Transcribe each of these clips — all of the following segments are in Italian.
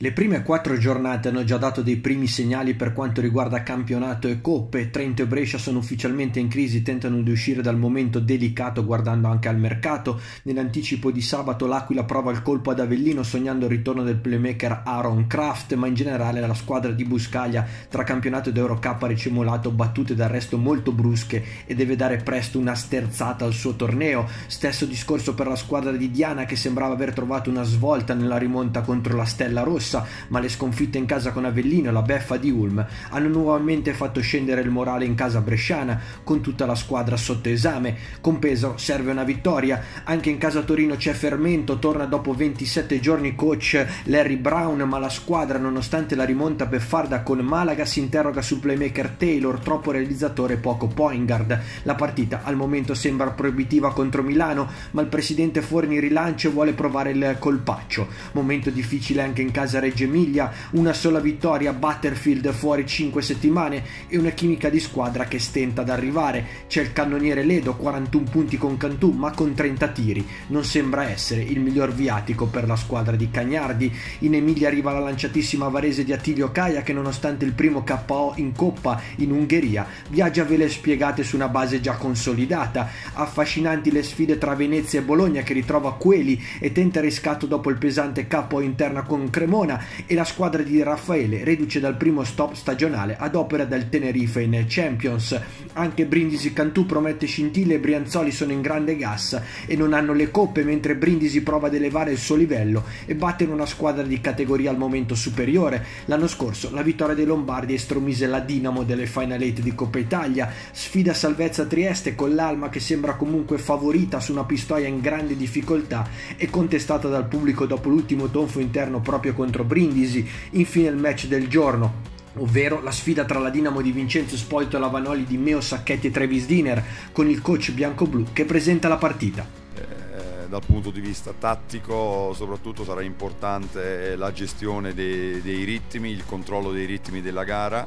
Le prime quattro giornate hanno già dato dei primi segnali per quanto riguarda campionato e coppe. Trento e Brescia sono ufficialmente in crisi, tentano di uscire dal momento delicato guardando anche al mercato. Nell'anticipo di sabato l'Aquila prova il colpo ad Avellino sognando il ritorno del playmaker Aaron Kraft, ma in generale la squadra di Buscaglia tra campionato ed Eurocup ha ricimolato battute d'arresto molto brusche e deve dare presto una sterzata al suo torneo. Stesso discorso per la squadra di Diana che sembrava aver trovato una svolta nella rimonta contro la Stella Rossa rossa, ma le sconfitte in casa con Avellino e la beffa di Ulm hanno nuovamente fatto scendere il morale in casa bresciana, con tutta la squadra sotto esame. Con peso serve una vittoria, anche in casa Torino c'è fermento, torna dopo 27 giorni coach Larry Brown, ma la squadra nonostante la rimonta beffarda con Malaga si interroga sul playmaker Taylor, troppo realizzatore e poco point guard. La partita al momento sembra proibitiva contro Milano, ma il presidente Forni rilancia e vuole provare il colpaccio. Momento difficile anche in casa casa Reggio Emilia, una sola vittoria, Butterfield fuori 5 settimane e una chimica di squadra che stenta ad arrivare. C'è il cannoniere Ledo, 41 punti con Cantù, ma con 30 tiri. Non sembra essere il miglior viatico per la squadra di Cagnardi. In Emilia arriva la lanciatissima varese di Attilio Caia che nonostante il primo KO in Coppa in Ungheria, viaggia vele spiegate su una base già consolidata. Affascinanti le sfide tra Venezia e Bologna che ritrova Queli e tenta riscatto dopo il pesante KO interna con Cremona Verona e la squadra di Raffaele, reduce dal primo stop stagionale ad opera del Tenerife in Champions. Anche Brindisi Cantù promette scintille e Brianzoli sono in grande gas e non hanno le coppe mentre Brindisi prova ad elevare il suo livello e battere una squadra di categoria al momento superiore. L'anno scorso la vittoria dei Lombardi estromise la Dinamo delle Final 8 di Coppa Italia, sfida salvezza Trieste con l'Alma che sembra comunque favorita su una pistoia in grande difficoltà e contestata dal pubblico dopo l'ultimo tonfo interno proprio contro contro Brindisi, infine il match del giorno ovvero la sfida tra la Dinamo di Vincenzo Spolito e la Vanoli di Meo Sacchetti e Travis Diner con il coach bianco-blu che presenta la partita. Eh, dal punto di vista tattico soprattutto sarà importante la gestione dei, dei ritmi, il controllo dei ritmi della gara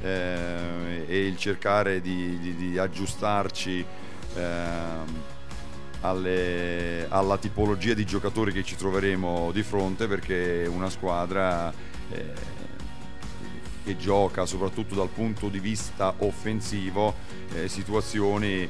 eh, e il cercare di, di, di aggiustarci eh, alle, alla tipologia di giocatori che ci troveremo di fronte perché una squadra eh, che gioca soprattutto dal punto di vista offensivo eh, situazioni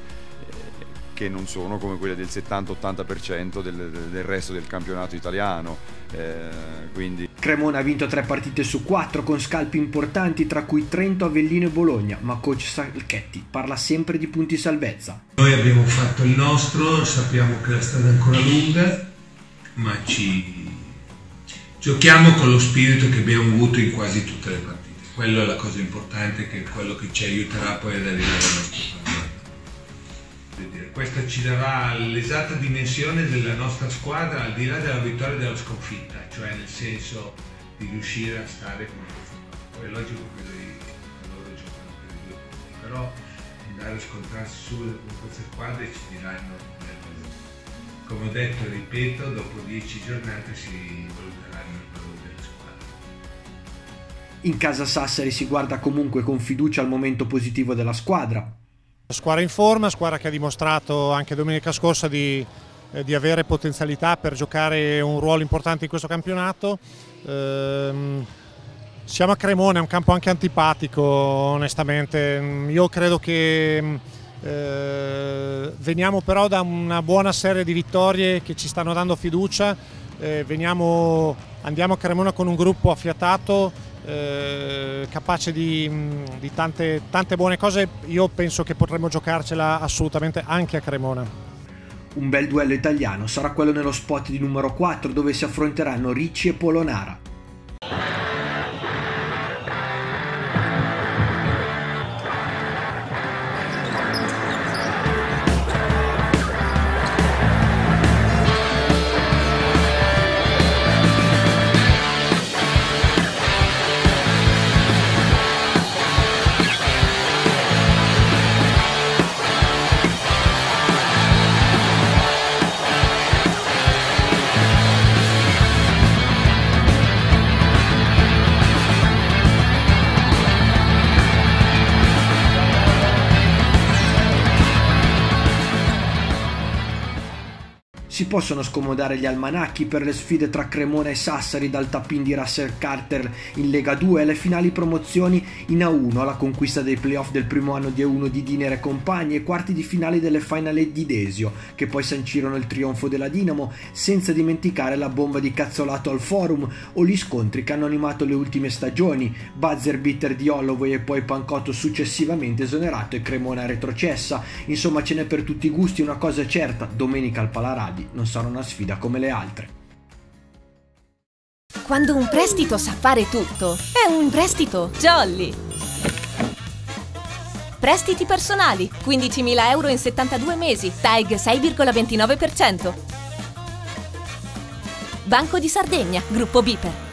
che non sono come quelle del 70-80% del, del, resto del campionato italiano. Eh, quindi... Cremona ha vinto tre partite su quattro con scalpi importanti tra cui Trento, Avellino e Bologna, ma coach Salchetti parla sempre di punti salvezza. Noi abbiamo fatto il nostro, sappiamo che la strada è ancora lunga, ma ci giochiamo con lo spirito che abbiamo avuto in quasi tutte le partite. Quello è la cosa importante, che è quello che ci aiuterà poi ad arrivare al nostro questa ci darà l'esatta dimensione della nostra squadra al di là della vittoria e della sconfitta, cioè nel senso di riuscire a stare come Poi è logico che loro giocano per i due punti, però andare a scontrarsi su con queste squadre ci diranno come ho detto e ripeto, dopo dieci giornate si valuteranno il valore della squadra. In casa Sassari si guarda comunque con fiducia al momento positivo della squadra, Squadra in forma, squadra che ha dimostrato anche domenica scorsa di, eh, di avere potenzialità per giocare un ruolo importante in questo campionato. Ehm, siamo a Cremone, è un campo anche antipatico onestamente. Io credo che eh, veniamo però da una buona serie di vittorie che ci stanno dando fiducia. Eh, veniamo, andiamo a Cremona con un gruppo affiatato eh, capace di, di tante, tante buone cose, io penso che potremmo giocarcela assolutamente anche a Cremona. Un bel duello italiano sarà quello nello spot di numero 4 dove si affronteranno Ricci e Polonara. Si possono scomodare gli almanacchi per le sfide tra Cremona e Sassari dal tappin di Russell Carter in Lega 2 alle finali promozioni in A1 alla conquista dei playoff del primo anno di A1 di Diner e compagni e quarti di finale delle Final di Desio che poi sancirono il trionfo della Dinamo senza dimenticare la bomba di cazzolato al forum o gli scontri che hanno animato le ultime stagioni, buzzer bitter di Holloway e poi Pancotto successivamente esonerato e Cremona retrocessa, insomma ce n'è per tutti i gusti, una cosa certa, domenica al Palaradi non sarà una sfida come le altre. Quando un prestito sa fare tutto, è un prestito Jolly! Prestiti personali, 15.000 euro in 72 mesi, TAEG 6,29%. Banco di Sardegna, gruppo Biper.